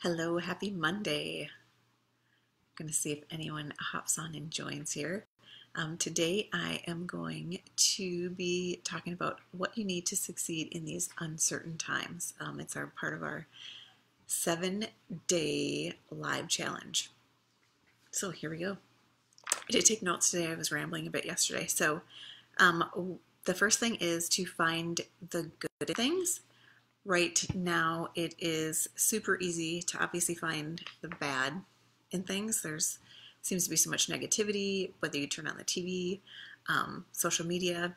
Hello, happy Monday. I'm going to see if anyone hops on and joins here. Um, today, I am going to be talking about what you need to succeed in these uncertain times. Um, it's our part of our seven day live challenge. So, here we go. I did take notes today. I was rambling a bit yesterday. So, um, the first thing is to find the good things right now it is super easy to obviously find the bad in things. There's seems to be so much negativity, whether you turn on the TV, um, social media.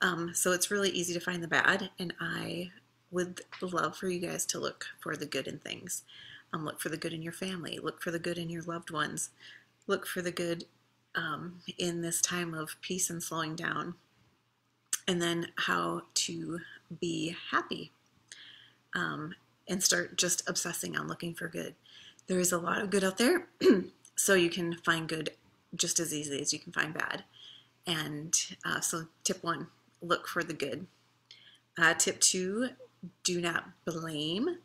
Um, so it's really easy to find the bad, and I would love for you guys to look for the good in things. Um, look for the good in your family. Look for the good in your loved ones. Look for the good um, in this time of peace and slowing down. And then how to be happy um, and start just obsessing on looking for good. There is a lot of good out there, so you can find good just as easily as you can find bad. And uh, so, tip one look for the good. Uh, tip two do not blame.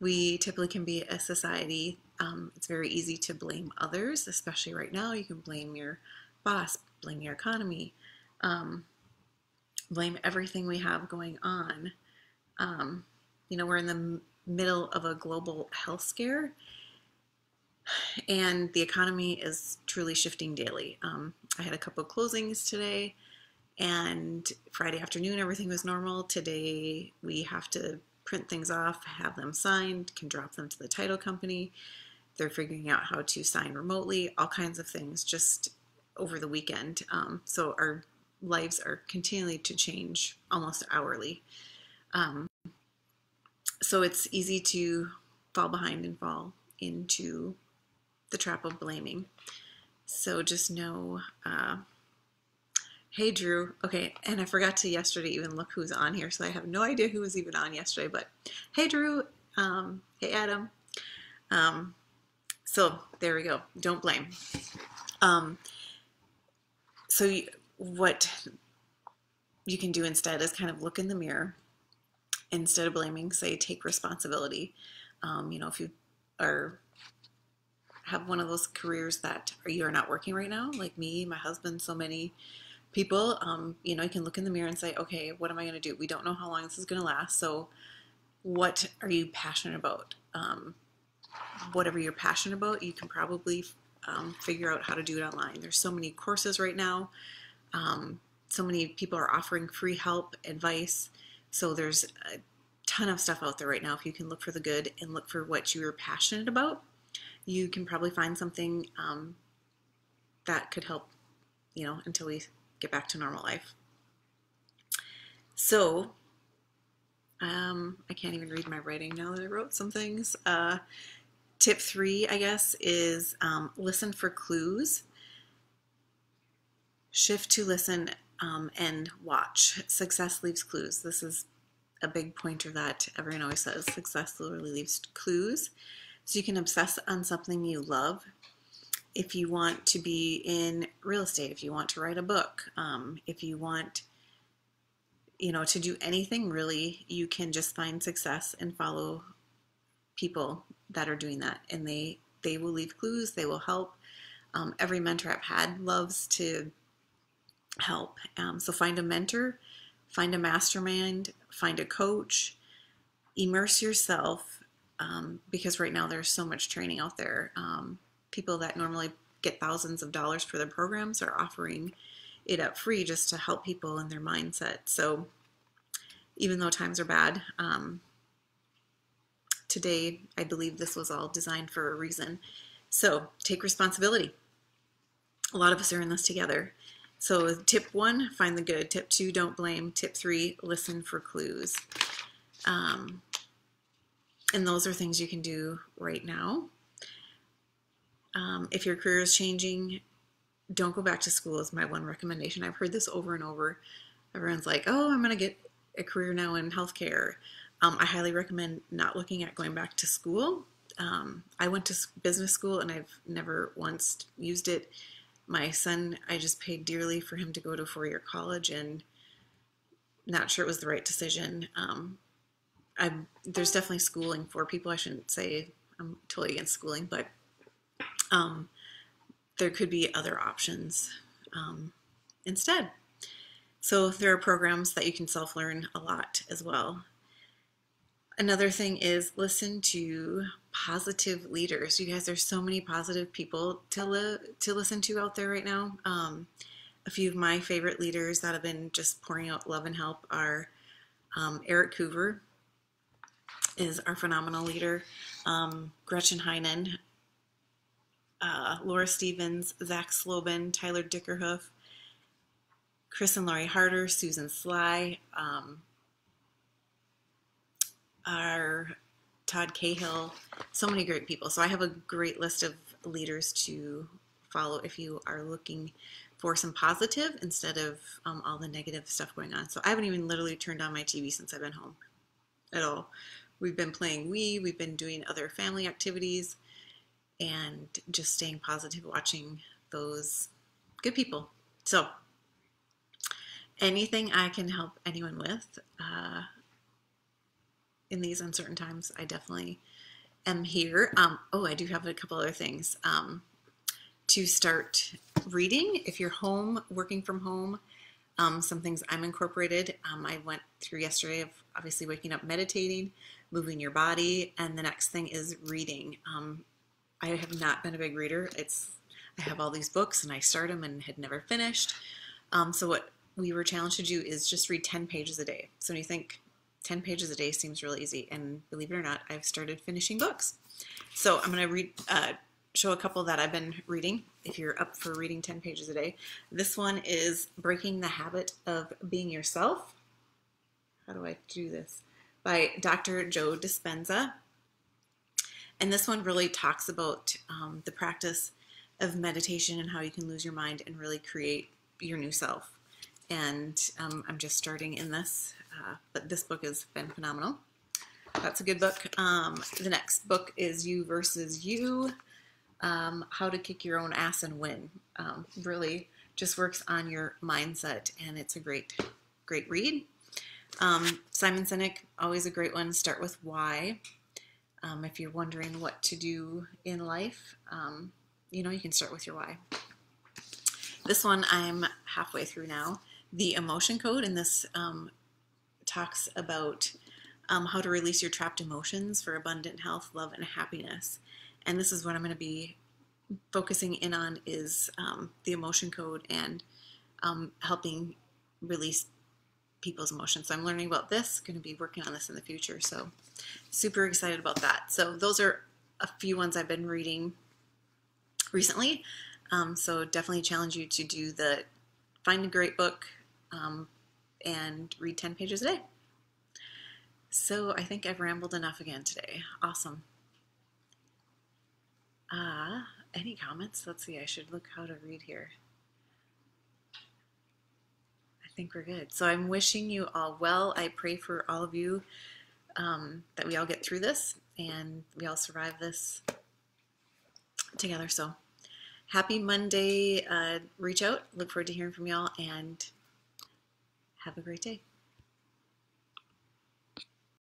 We typically can be a society, um, it's very easy to blame others, especially right now. You can blame your boss, blame your economy, um, blame everything we have going on. Um, you know, we're in the middle of a global health scare, and the economy is truly shifting daily. Um, I had a couple of closings today, and Friday afternoon everything was normal. Today we have to print things off, have them signed, can drop them to the title company. They're figuring out how to sign remotely, all kinds of things just over the weekend. Um, so our lives are continually to change almost hourly. Um, so it's easy to fall behind and fall into the trap of blaming. So just know, uh, hey Drew, okay, and I forgot to yesterday even look who's on here, so I have no idea who was even on yesterday, but hey Drew, um, hey Adam. Um, so there we go, don't blame. Um, so you, what you can do instead is kind of look in the mirror instead of blaming, say take responsibility. Um, you know, if you are have one of those careers that you are not working right now, like me, my husband, so many people, um, you know, you can look in the mirror and say, okay, what am I going to do? We don't know how long this is going to last. So, what are you passionate about? Um, whatever you're passionate about, you can probably um, figure out how to do it online. There's so many courses right now. Um, so many people are offering free help, advice. So there's a ton of stuff out there right now. If you can look for the good and look for what you're passionate about, you can probably find something um, that could help, you know, until we get back to normal life. So, um, I can't even read my writing now that I wrote some things. Uh, tip three, I guess, is um, listen for clues. Shift to listen um, and watch. Success leaves clues. This is a big pointer that everyone always says. Success literally leaves clues. So you can obsess on something you love. If you want to be in real estate, if you want to write a book, um, if you want, you know, to do anything really, you can just find success and follow people that are doing that, and they they will leave clues. They will help. Um, every mentor I've had loves to help. Um, so find a mentor, find a mastermind, find a coach, immerse yourself um, because right now there's so much training out there. Um, people that normally get thousands of dollars for their programs are offering it up free just to help people in their mindset. So even though times are bad, um, today I believe this was all designed for a reason. So take responsibility. A lot of us are in this together. So tip one, find the good. Tip two, don't blame. Tip three, listen for clues. Um, and those are things you can do right now. Um, if your career is changing, don't go back to school is my one recommendation. I've heard this over and over. Everyone's like, oh, I'm going to get a career now in healthcare. Um, I highly recommend not looking at going back to school. Um, I went to business school and I've never once used it my son, I just paid dearly for him to go to four year college and not sure it was the right decision. Um, there's definitely schooling for people. I shouldn't say I'm totally against schooling, but um, there could be other options um, instead. So there are programs that you can self learn a lot as well. Another thing is listen to positive leaders. You guys, there's so many positive people to li- to listen to out there right now. Um, a few of my favorite leaders that have been just pouring out love and help are um, Eric Coover is our phenomenal leader. Um, Gretchen Heinen, uh, Laura Stevens, Zach Slobin, Tyler Dickerhoof, Chris and Laurie Harder, Susan Sly, um, our Todd Cahill, so many great people. So I have a great list of leaders to follow if you are looking for some positive instead of um, all the negative stuff going on. So I haven't even literally turned on my TV since I've been home at all. We've been playing Wii, we've been doing other family activities, and just staying positive, watching those good people. So, anything I can help anyone with uh, in these uncertain times, I definitely am here. Um, oh, I do have a couple other things. Um, to start reading, if you're home, working from home, um, some things I'm incorporated. Um, I went through yesterday of obviously waking up, meditating, moving your body, and the next thing is reading. Um, I have not been a big reader. It's I have all these books and I start them and had never finished. Um, so what we were challenged to do is just read 10 pages a day. So when you think 10 pages a day seems really easy, and believe it or not, I've started finishing books. So I'm going to read, uh, show a couple that I've been reading. If you're up for reading 10 pages a day, this one is Breaking the Habit of Being Yourself. How do I do this? By Dr. Joe Dispenza. And this one really talks about um, the practice of meditation and how you can lose your mind and really create your new self. And um, I'm just starting in this, uh, but this book has been phenomenal. That's a good book. Um, the next book is You versus You um, How to Kick Your Own Ass and Win. Um, really just works on your mindset, and it's a great, great read. Um, Simon Sinek, always a great one. Start with why. Um, if you're wondering what to do in life, you know, you can start with your why. This one I'm halfway through now. The emotion code, and this um, talks about um, how to release your trapped emotions for abundant health, love, and happiness. And this is what I'm going to be focusing in on is um, the emotion code and um, helping release people's emotions. So I'm learning about this, going to be working on this in the future. So super excited about that. So those are a few ones I've been reading recently. Um, so definitely challenge you to do the find a great book um, and read 10 pages a day. So I think I've rambled enough again today. Awesome. Uh, any comments? Let's see. I should look how to read here I think we're good. So I'm wishing you all well. I pray for all of you um, that we all get through this and we all survive this together. So happy Monday. Uh, reach out. Look forward to hearing from y'all and have a great day.